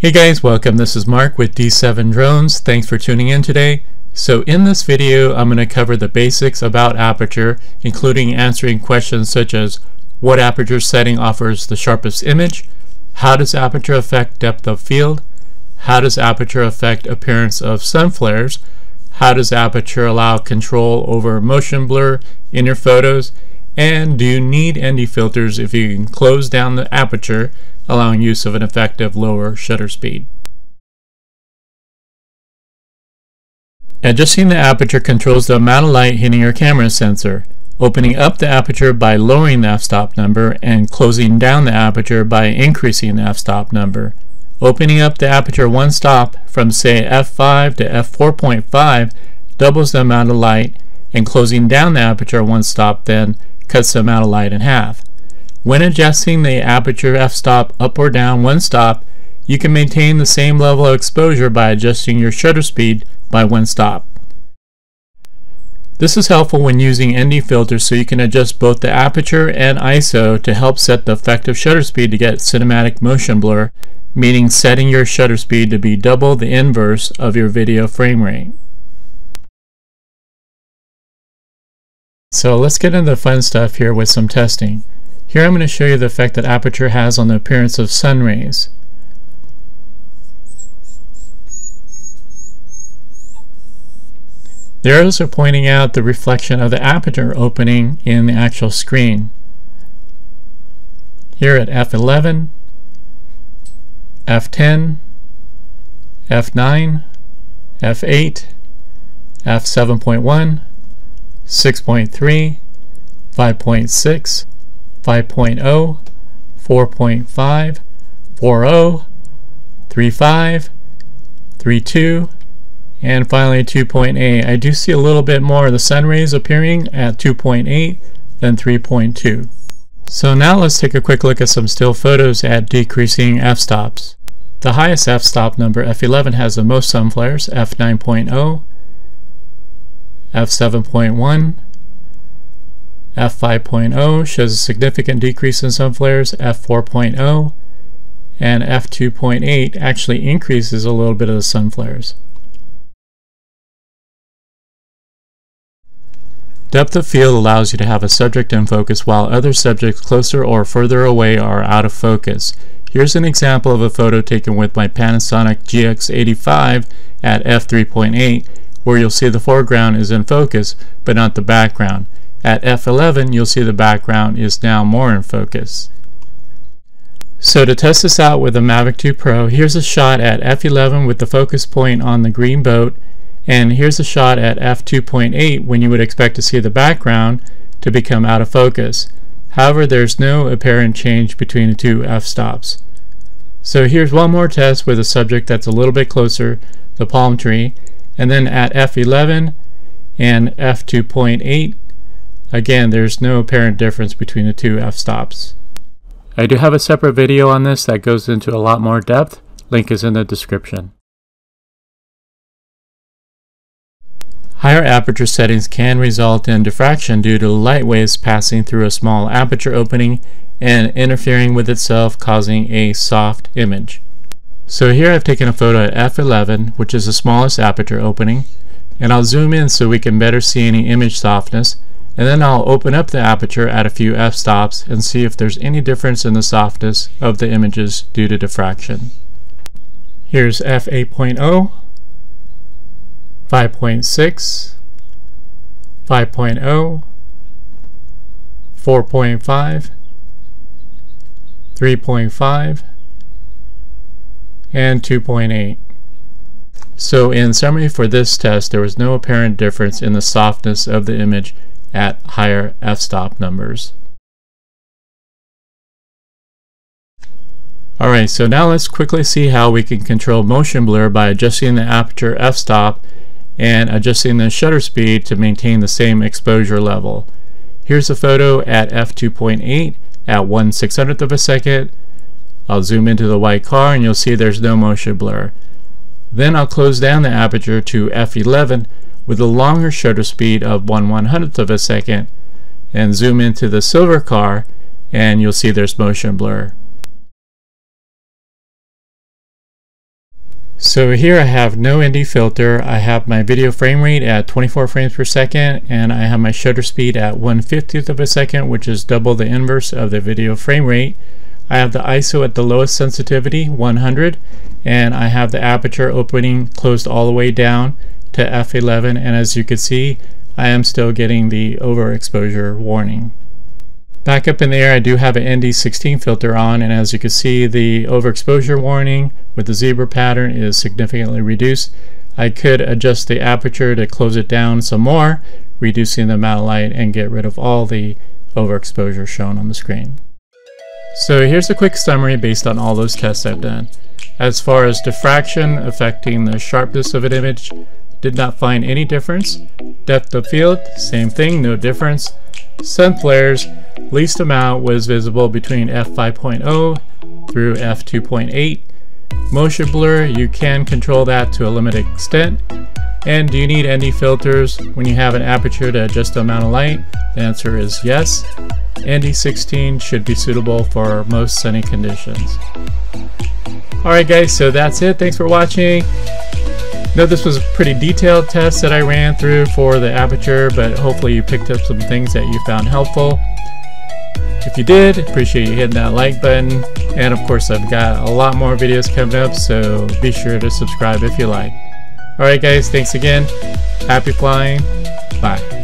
Hey guys, welcome. This is Mark with D7 Drones. Thanks for tuning in today. So in this video, I'm going to cover the basics about aperture, including answering questions such as what aperture setting offers the sharpest image, how does aperture affect depth of field, how does aperture affect appearance of sun flares, how does aperture allow control over motion blur in your photos, and do you need ND filters if you can close down the aperture allowing use of an effective lower shutter speed. Adjusting the aperture controls the amount of light hitting your camera sensor, opening up the aperture by lowering the f-stop number and closing down the aperture by increasing the f-stop number. Opening up the aperture one stop from say f5 to f4.5 doubles the amount of light and closing down the aperture one stop then cuts the amount of light in half. When adjusting the aperture f-stop up or down one stop, you can maintain the same level of exposure by adjusting your shutter speed by one stop. This is helpful when using ND filters so you can adjust both the aperture and ISO to help set the effective shutter speed to get cinematic motion blur, meaning setting your shutter speed to be double the inverse of your video frame rate. So let's get into the fun stuff here with some testing. Here I'm going to show you the effect that aperture has on the appearance of sun rays. The arrows are pointing out the reflection of the aperture opening in the actual screen. Here at f11, f10, f9, f8, f7.1, 6.3, 5.6, 5.0, 4.5, 4.0, 3.5, 3.2, and finally 2.8. I do see a little bit more of the sun rays appearing at 2.8 than 3.2. So now let's take a quick look at some still photos at decreasing f-stops. The highest f-stop number, f11, has the most sun flares, f9.0, f7.1, F5.0 shows a significant decrease in sun flares, F4.0 and F2.8 actually increases a little bit of the sun flares. Depth of field allows you to have a subject in focus while other subjects closer or further away are out of focus. Here's an example of a photo taken with my Panasonic GX85 at f3.8 where you'll see the foreground is in focus but not the background. At f11, you'll see the background is now more in focus. So to test this out with the Mavic 2 Pro, here's a shot at f11 with the focus point on the green boat, and here's a shot at f2.8 when you would expect to see the background to become out of focus. However, there's no apparent change between the two f-stops. So here's one more test with a subject that's a little bit closer, the palm tree, and then at f11 and f2.8 Again, there's no apparent difference between the two f-stops. I do have a separate video on this that goes into a lot more depth. Link is in the description. Higher aperture settings can result in diffraction due to light waves passing through a small aperture opening and interfering with itself causing a soft image. So here I've taken a photo at f11 which is the smallest aperture opening and I'll zoom in so we can better see any image softness and then I'll open up the aperture at a few f-stops and see if there's any difference in the softness of the images due to diffraction. Here's f8.0, 5.6, 5.0, 4.5, 3.5, and 2.8. So in summary for this test, there was no apparent difference in the softness of the image at higher f-stop numbers. Alright, so now let's quickly see how we can control motion blur by adjusting the aperture f-stop and adjusting the shutter speed to maintain the same exposure level. Here's a photo at f2.8 at 1 600th of a second. I'll zoom into the white car and you'll see there's no motion blur. Then I'll close down the aperture to f11 with a longer shutter speed of 1 100th of a second and zoom into the silver car and you'll see there's motion blur. So here I have no ND filter, I have my video frame rate at 24 frames per second, and I have my shutter speed at 1 50th of a second, which is double the inverse of the video frame rate. I have the ISO at the lowest sensitivity, 100, and I have the aperture opening closed all the way down to f11, and as you can see, I am still getting the overexposure warning. Back up in the air, I do have an ND16 filter on, and as you can see, the overexposure warning with the zebra pattern is significantly reduced. I could adjust the aperture to close it down some more, reducing the amount of light and get rid of all the overexposure shown on the screen. So here's a quick summary based on all those tests I've done. As far as diffraction affecting the sharpness of an image, did not find any difference. Depth of field, same thing, no difference. Sun flares, least amount was visible between f5.0 through f2.8. Motion blur, you can control that to a limited extent. And do you need ND filters when you have an aperture to adjust the amount of light? The answer is yes. ND16 should be suitable for most sunny conditions. Alright guys, so that's it. Thanks for watching. Know this was a pretty detailed test that I ran through for the aperture, but hopefully you picked up some things that you found helpful. If you did, appreciate you hitting that like button. And of course, I've got a lot more videos coming up, so be sure to subscribe if you like. Alright guys, thanks again. Happy flying. Bye.